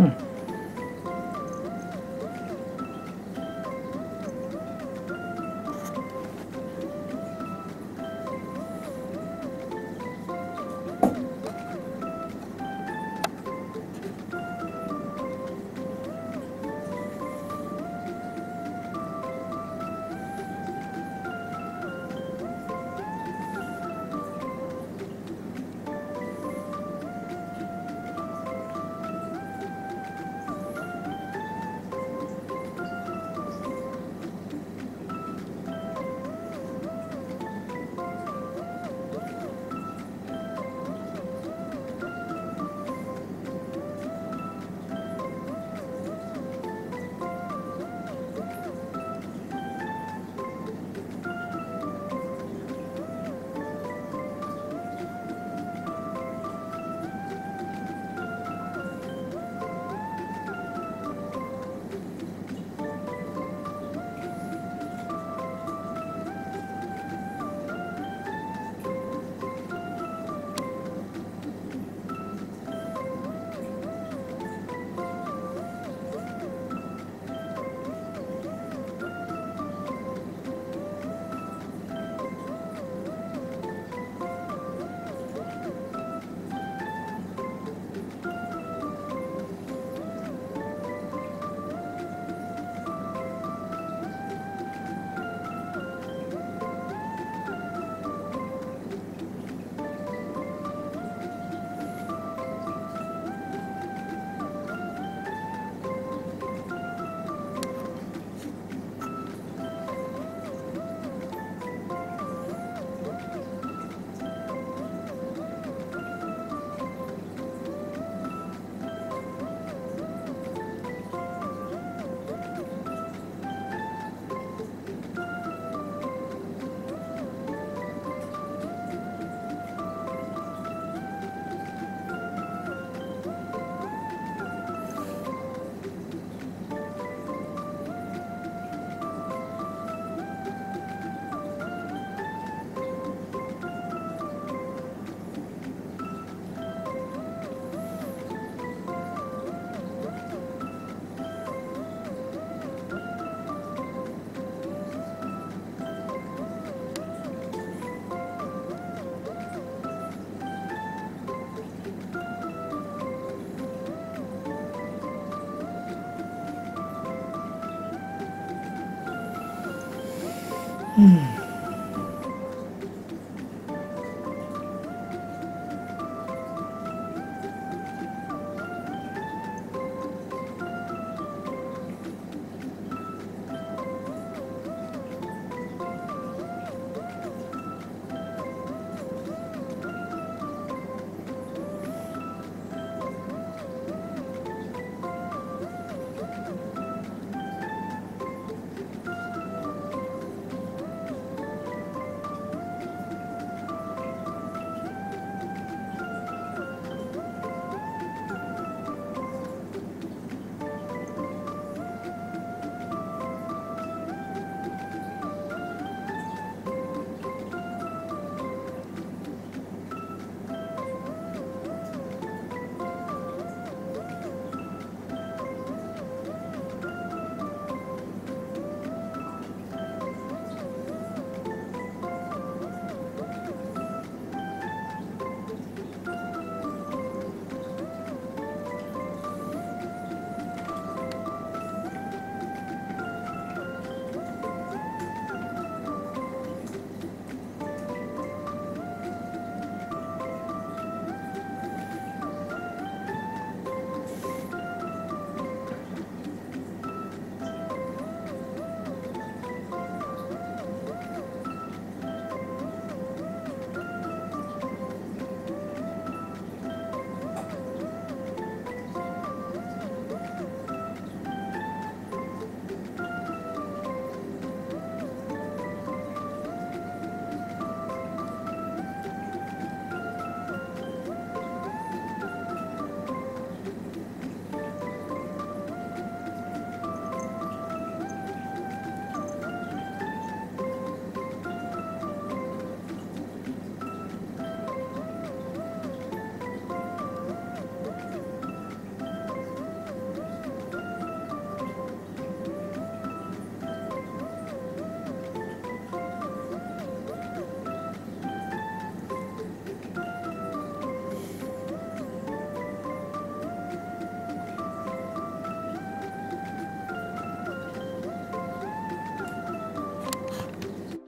嗯。嗯。